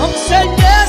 I'm saying yes.